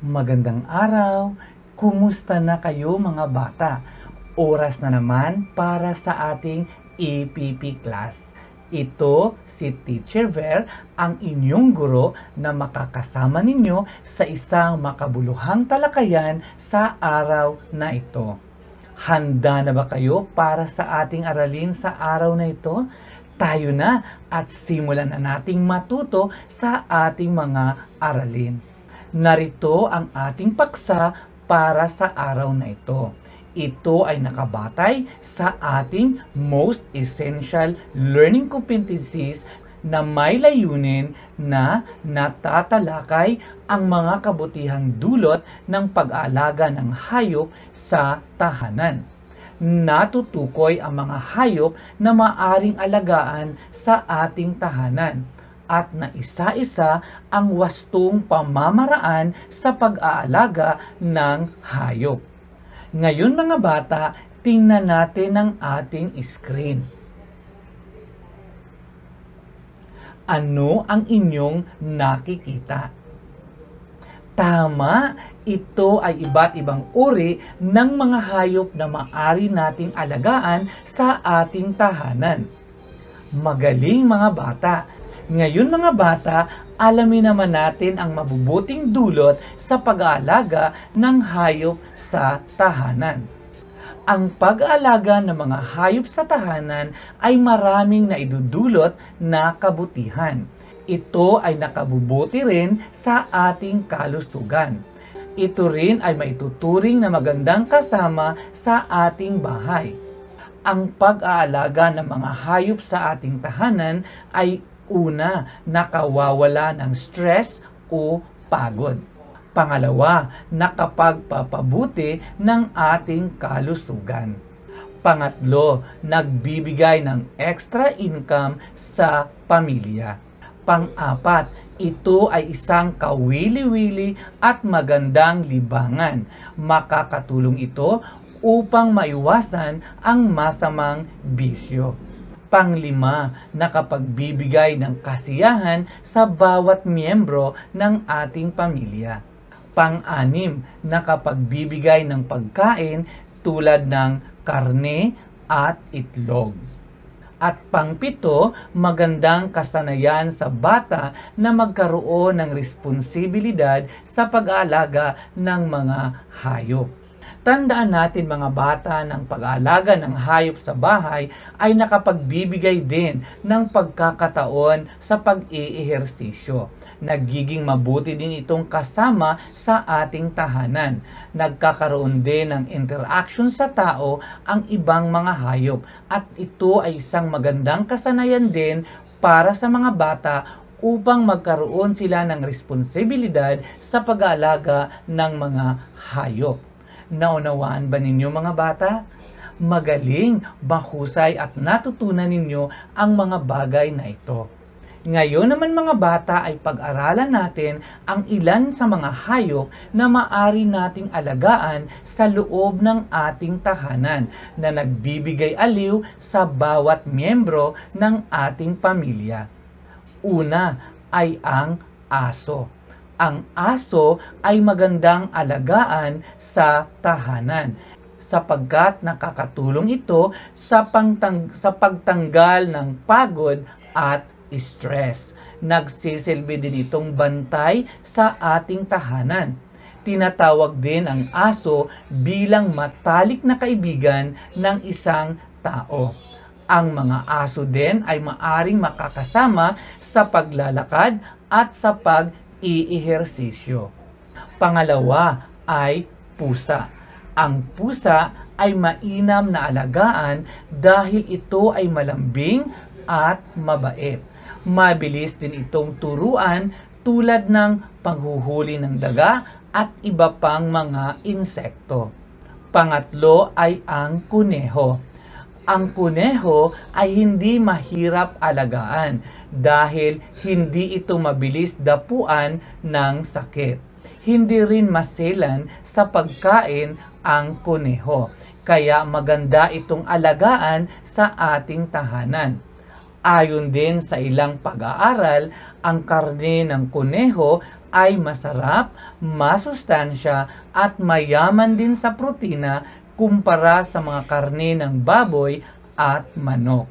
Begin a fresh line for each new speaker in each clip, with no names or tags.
Magandang araw! Kumusta na kayo mga bata? Oras na naman para sa ating EPP class. Ito si Teacher Ver, ang inyong guro na makakasama ninyo sa isang makabuluhang talakayan sa araw na ito. Handa na ba kayo para sa ating aralin sa araw na ito? Tayo na at simulan na nating matuto sa ating mga aralin. Narito ang ating paksa para sa araw na ito. Ito ay nakabatay sa ating most essential learning competencies na may layunin na natatalakay ang mga kabutihang dulot ng pag-aalaga ng hayop sa tahanan. Natutukoy ang mga hayop na maaring alagaan sa ating tahanan at na isa-isa ang wastong pamamaraan sa pag-aalaga ng hayop. Ngayon mga bata, tingnan natin ang ating screen. Ano ang inyong nakikita? Tama, ito ay iba't ibang uri ng mga hayop na maari nating alagaan sa ating tahanan. Magaling mga bata! Ngayon mga bata, alamin naman natin ang mabubuting dulot sa pag-aalaga ng hayop sa tahanan. Ang pag-aalaga ng mga hayop sa tahanan ay maraming naidudulot na kabutihan. Ito ay nakabubuti rin sa ating kalustugan. Ito rin ay maituturing na magandang kasama sa ating bahay. Ang pag-aalaga ng mga hayop sa ating tahanan ay una, nakawawala ng stress o pagod. Pangalawa, nakapagpapabuti ng ating kalusugan. Pangatlo, nagbibigay ng extra income sa pamilya. Pang-apat, ito ay isang kawili-wili at magandang libangan. Makakatulong ito upang maiwasan ang masamang bisyo. Panglima, nakapagbibigay ng kasiyahan sa bawat miyembro ng ating pamilya. Pang-anim, nakapagbibigay ng pagkain tulad ng karne at itlog. At pangpito, magandang kasanayan sa bata na magkaroon ng responsibilidad sa pag-aalaga ng mga hayop. Tandaan natin mga bata ng pag-aalaga ng hayop sa bahay ay nakapagbibigay din ng pagkakataon sa pag-iihersisyo nagiging mabuti din itong kasama sa ating tahanan. Nagkakaroon din ng interaction sa tao ang ibang mga hayop at ito ay isang magandang kasanayan din para sa mga bata upang magkaroon sila ng responsibilidad sa pag-aalaga ng mga hayop. Naunawaan ba ninyo mga bata? Magaling, mahusay at natutunan ninyo ang mga bagay na ito. Ngayon naman mga bata ay pag-aralan natin ang ilan sa mga hayop na maari nating alagaan sa loob ng ating tahanan na nagbibigay aliw sa bawat miyembro ng ating pamilya. Una ay ang aso. Ang aso ay magandang alagaan sa tahanan sapagkat nakakatulong ito sa, pangtang, sa pagtanggal ng pagod at stress. Nagsisilbi din itong bantay sa ating tahanan. Tinatawag din ang aso bilang matalik na kaibigan ng isang tao. Ang mga aso din ay maaring makakasama sa paglalakad at sa pag-iihersisyo. Pangalawa ay pusa. Ang pusa ay mainam na alagaan dahil ito ay malambing at mabait mabilis din itong turuan tulad ng panghuhuli ng daga at iba pang mga insekto. Pangatlo ay ang kuneho. Ang kuneho ay hindi mahirap alagaan dahil hindi ito mabilis dapuan ng sakit. Hindi rin maselan sa pagkain ang kuneho. Kaya maganda itong alagaan sa ating tahanan Ayon din sa ilang pag-aaral, Ang karne ng kuneho ay masarap, masustansya at mayaman din sa protina kumpara sa mga karne ng baboy at manok.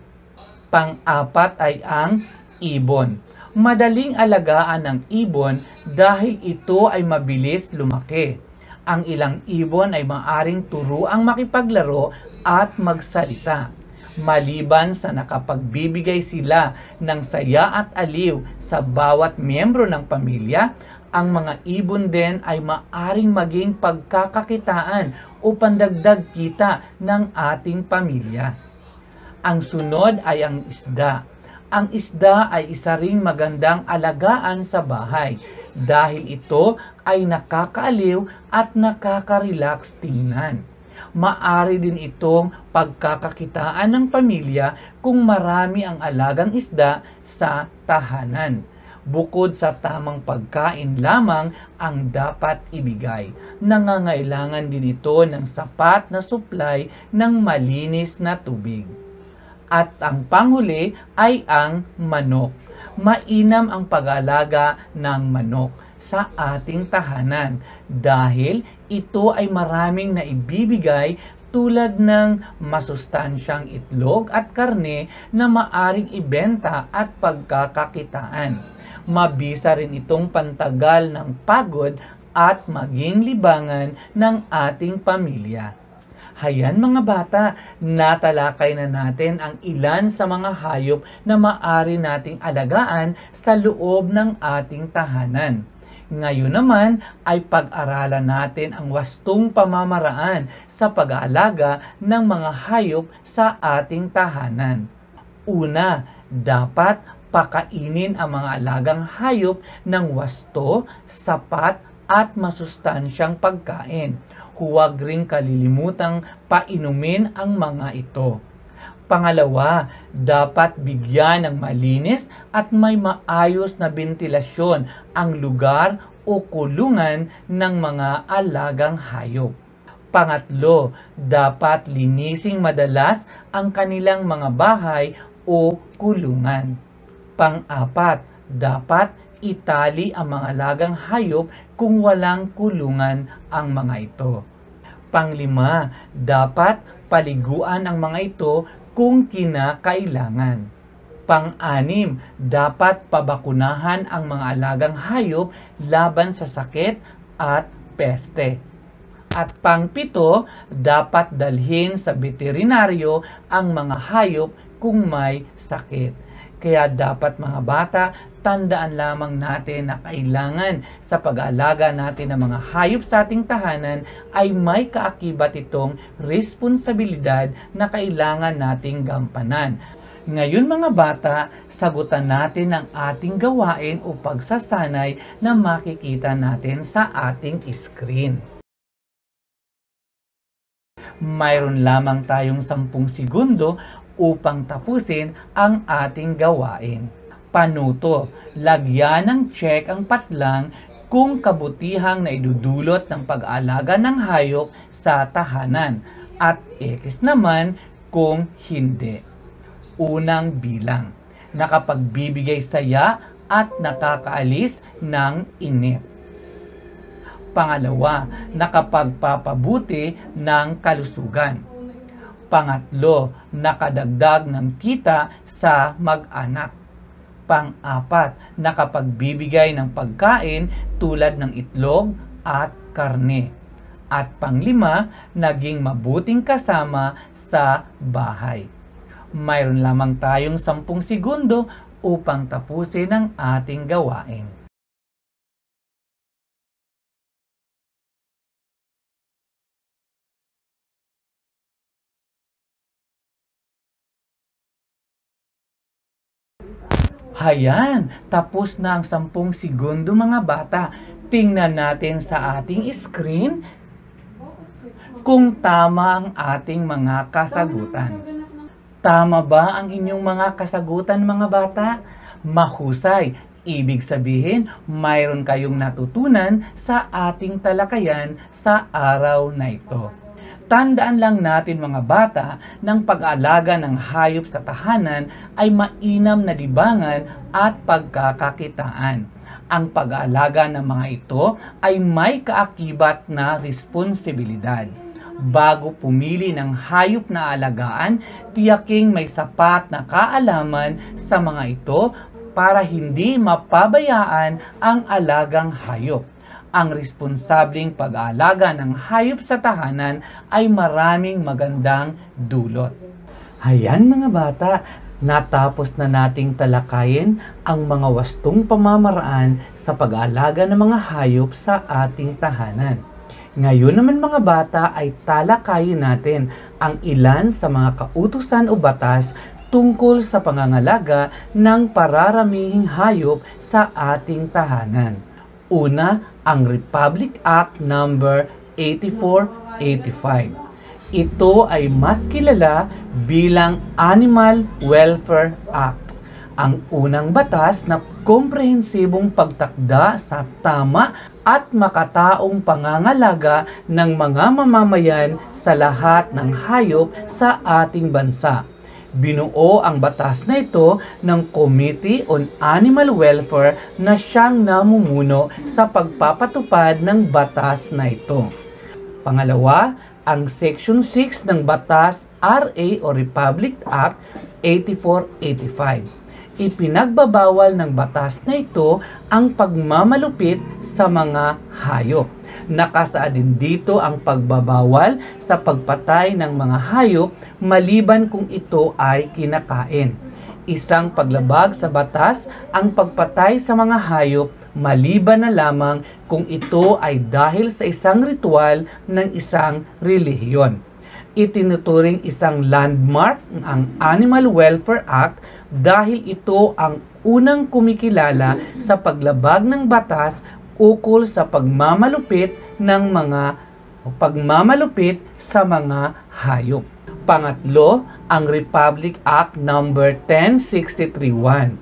Pang-apat ay ang ibon. Madaling alagaan ng ibon dahil ito ay mabilis lumaki. Ang ilang ibon ay maaring turuang makipaglaro at magsalita. Maliban sa nakapagbibigay sila ng saya at aliw sa bawat miyembro ng pamilya, ang mga ibon din ay maaring maging pagkakakitaan o pandagdag kita ng ating pamilya. Ang sunod ay ang isda. Ang isda ay isa ring magandang alagaan sa bahay dahil ito ay nakakaaliw at nakaka-relax tingnan maari din itong pagkakakitaan ng pamilya kung marami ang alagang isda sa tahanan. Bukod sa tamang pagkain lamang ang dapat ibigay. Nangangailangan din ito ng sapat na supply ng malinis na tubig. At ang panghuli ay ang manok. Mainam ang pag-alaga ng manok sa ating tahanan dahil ito ay maraming naibibigay tulad ng masustansyang itlog at karne na maaring ibenta at pagkakakitaan. Mabisa rin itong pantagal ng pagod at maging libangan ng ating pamilya. Hayan mga bata, natalakay na natin ang ilan sa mga hayop na maari nating alagaan sa loob ng ating tahanan. Ngayon naman ay pag-aralan natin ang wastong pamamaraan sa pag-aalaga ng mga hayop sa ating tahanan. Una, dapat pakainin ang mga alagang hayop ng wasto, sapat at masustansyang pagkain. Huwag ring kalilimutang painumin ang mga ito. Pangalawa, dapat bigyan ng malinis at may maayos na bentilasyon ang lugar o kulungan ng mga alagang hayop. Pangatlo, dapat linising madalas ang kanilang mga bahay o kulungan. Pang-apat, dapat itali ang mga alagang hayop kung walang kulungan ang mga ito. Panglima, dapat paliguan ang mga ito kung kinakailangan. Pang-anim, dapat pabakunahan ang mga alagang hayop laban sa sakit at peste. At pang-pito, dapat dalhin sa veterinaryo ang mga hayop kung may sakit. Kaya dapat mga bata, tandaan lamang natin na kailangan sa pag-aalaga natin ng mga hayop sa ating tahanan ay may kaakibat itong responsibilidad na kailangan nating gampanan. Ngayon mga bata, sagutan natin ang ating gawain o pagsasanay na makikita natin sa ating screen. Mayroon lamang tayong 10 segundo upang tapusin ang ating gawain panuto. Lagyan ng check ang patlang kung kabutihang na idudulot ng pag-alaga ng hayop sa tahanan at X naman kung hindi. Unang bilang, nakapagbibigay saya at nakakaalis ng inip. Pangalawa, nakapagpapabuti ng kalusugan. Pangatlo, nakadagdag ng kita sa mag-anak. Pang-apat, nakapagbibigay ng pagkain tulad ng itlog at karne. At panglima, naging mabuting kasama sa bahay. Mayroon lamang tayong 10 segundo upang tapusin ang ating gawain. Hayan, tapos na ang 10 segundo mga bata. Tingnan natin sa ating screen kung tama ang ating mga kasagutan. Tama ba ang inyong mga kasagutan mga bata? Mahusay. Ibig sabihin, mayroon kayong natutunan sa ating talakayan sa araw na ito. Tandaan lang natin mga bata ng pag-aalaga ng hayop sa tahanan ay mainam na libangan at pagkakakitaan. Ang pag-aalaga ng mga ito ay may kaakibat na responsibilidad. Bago pumili ng hayop na alagaan, tiyaking may sapat na kaalaman sa mga ito para hindi mapabayaan ang alagang hayop ang responsabling pag-aalaga ng hayop sa tahanan ay maraming magandang dulot. Hayan mga bata, natapos na nating talakayin ang mga wastong pamamaraan sa pag-aalaga ng mga hayop sa ating tahanan. Ngayon naman mga bata ay talakayin natin ang ilan sa mga kautusan o batas tungkol sa pangangalaga ng pararamihing hayop sa ating tahanan. Una, ang Republic Act number 8485. Ito ay mas kilala bilang Animal Welfare Act, ang unang batas na komprehensibong pagtakda sa tama at makataong pangangalaga ng mga mamamayan sa lahat ng hayop sa ating bansa Binuo ang batas na ito ng Committee on Animal Welfare na siyang namumuno sa pagpapatupad ng batas na ito. Pangalawa, ang Section 6 ng Batas RA o Republic Act 8485. Ipinagbabawal ng batas na ito ang pagmamalupit sa mga hayop. Nakasaad din dito ang pagbabawal sa pagpatay ng mga hayop maliban kung ito ay kinakain. Isang paglabag sa batas ang pagpatay sa mga hayop maliban na lamang kung ito ay dahil sa isang ritual ng isang relihiyon. Itinuturing isang landmark ang Animal Welfare Act dahil ito ang unang kumikilala sa paglabag ng batas ukol sa pagmamalupit ng mga pagmamalupit sa mga hayop. Pangatlo, ang Republic Act number 10631.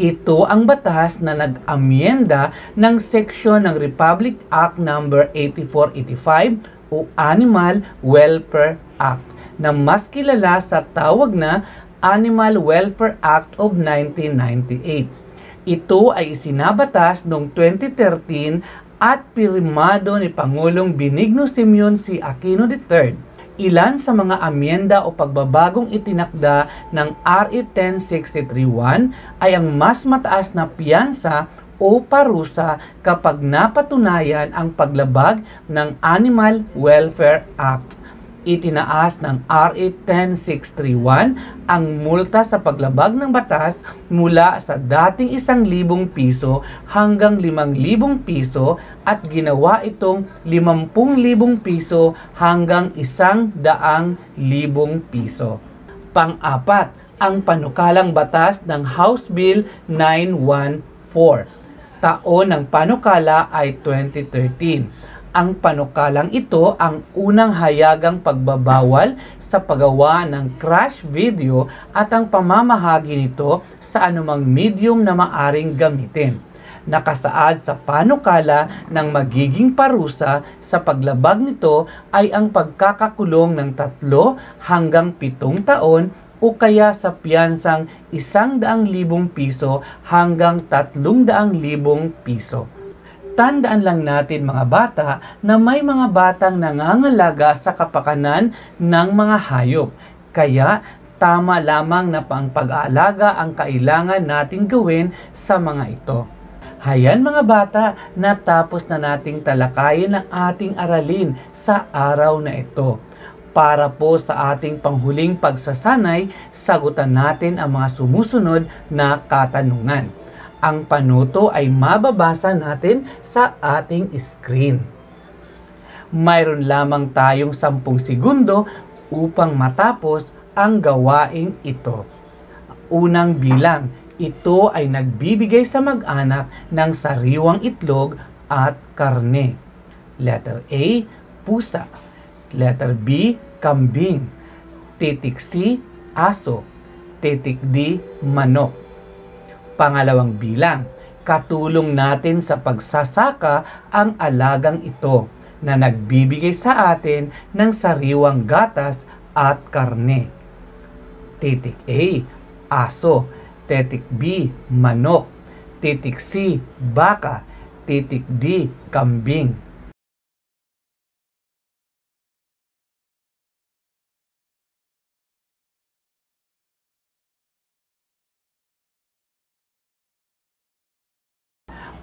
Ito ang batas na nag-amyenda ng seksyon ng Republic Act number 8485 o Animal Welfare Act na mas kilala sa tawag na Animal Welfare Act of 1998 ito ay isinabatas noong 2013 at pirmado ni Pangulong Benigno Simeon C. Aquino III. Ilan sa mga amyenda o pagbabagong itinakda ng RE 10631 ay ang mas mataas na piyansa o parusa kapag napatunayan ang paglabag ng Animal Welfare Act itinaas ng RA 10631 ang multa sa paglabag ng batas mula sa dating 1,000 piso hanggang 5,000 piso at ginawa itong 50,000 piso hanggang 100,000 piso. Pang-apat, ang panukalang batas ng House Bill 914. Taon ng panukala ay 2013 ang panukalang ito ang unang hayagang pagbabawal sa paggawa ng crash video at ang pamamahagi nito sa anumang medium na maaring gamitin. Nakasaad sa panukala ng magiging parusa sa paglabag nito ay ang pagkakakulong ng tatlo hanggang pitong taon o kaya sa piyansang isang daang libong piso hanggang tatlong daang libong piso tandaan lang natin mga bata na may mga batang nangangalaga sa kapakanan ng mga hayop. Kaya tama lamang na pang pag-aalaga ang kailangan nating gawin sa mga ito. Hayan mga bata, natapos na nating talakayin ang ating aralin sa araw na ito. Para po sa ating panghuling pagsasanay, sagutan natin ang mga sumusunod na katanungan. Ang panuto ay mababasa natin sa ating screen. Mayroon lamang tayong 10 segundo upang matapos ang gawaing ito. Unang bilang, ito ay nagbibigay sa mag-anak ng sariwang itlog at karne. Letter A, pusa. Letter B, kambing. Titik C, aso. Titik D, manok. Pangalawang bilang, katulong natin sa pagsasaka ang alagang ito. na nagbibigay sa atin ng sariwang gatas at karne. Titik A, aso. Titik B, manok. Titik C, baka. Titik D, kambing.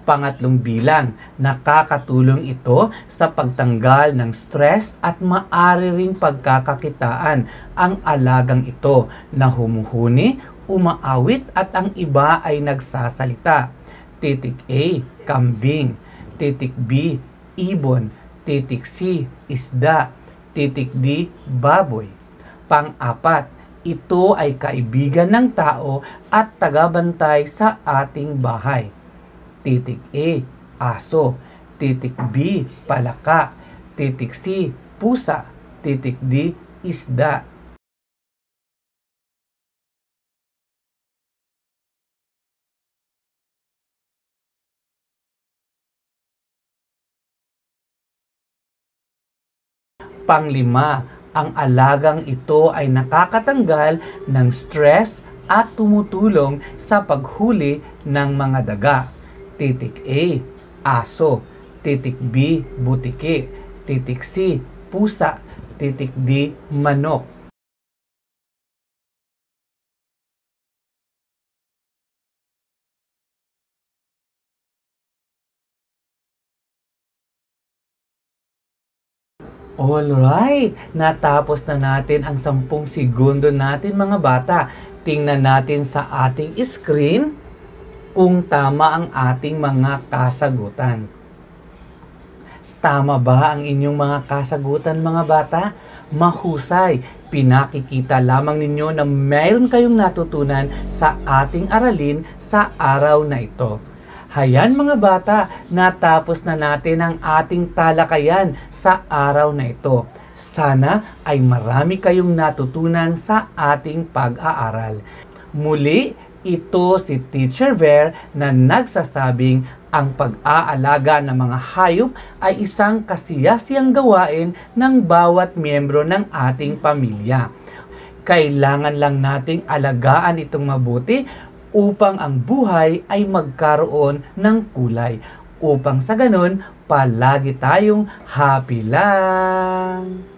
Pangatlong bilang, nakakatulong ito sa pagtanggal ng stress at maari ring pagkakakitaan ang alagang ito na humuhuni, umaawit at ang iba ay nagsasalita. Titik A, kambing. Titik B, ibon. Titik C, isda. Titik D, baboy. Pang-apat, ito ay kaibigan ng tao at tagabantay sa ating bahay. Titik A, aso. Titik B, palaka. Titik C, pusa. Titik D, isda. Panglima, ang alagang ito ay nakakatanggal ng stress at tumutulong sa paghuli ng mga daga. Titik A, aso. Titik B, butiki. Titik C, pusa. Titik D, manok. Alright, natapos na natin ang sampung segundo natin mga bata. Tingnan natin sa ating screen kung tama ang ating mga kasagutan. Tama ba ang inyong mga kasagutan mga bata? Mahusay, pinakikita lamang ninyo na mayroon kayong natutunan sa ating aralin sa araw na ito. Hayan mga bata, natapos na natin ang ating talakayan sa araw na ito. Sana ay marami kayong natutunan sa ating pag-aaral. Muli, ito si Teacher Ver na nagsasabing ang pag-aalaga ng mga hayop ay isang kasiyasiyang gawain ng bawat miyembro ng ating pamilya. Kailangan lang nating alagaan itong mabuti upang ang buhay ay magkaroon ng kulay. Upang sa ganun, palagi tayong happy lang.